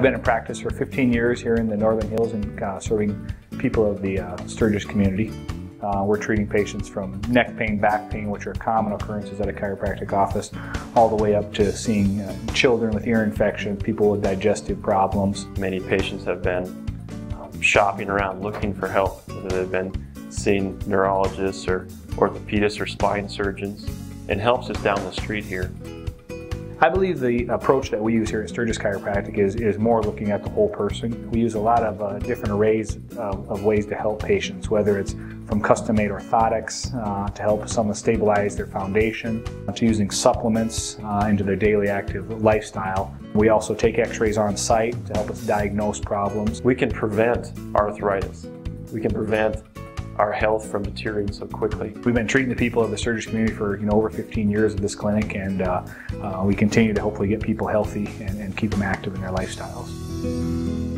I've been in practice for 15 years here in the Northern Hills and uh, serving people of the uh, Sturgis community. Uh, we're treating patients from neck pain, back pain, which are common occurrences at a chiropractic office, all the way up to seeing uh, children with ear infections, people with digestive problems. Many patients have been um, shopping around looking for help, they've been seeing neurologists or orthopedists or spine surgeons, and helps us down the street here. I believe the approach that we use here at Sturgis Chiropractic is, is more looking at the whole person. We use a lot of uh, different arrays of, of, ways to help patients, whether it's from custom-made orthotics uh, to help someone stabilize their foundation, to using supplements uh, into their daily active lifestyle. We also take x-rays on site to help us diagnose problems. We can prevent arthritis. We can prevent our health from deteriorating so quickly. We've been treating the people of the Sturgis community for you know over 15 years at this clinic, and uh, uh, we continue to hopefully get people healthy and, and keep them active in their lifestyles.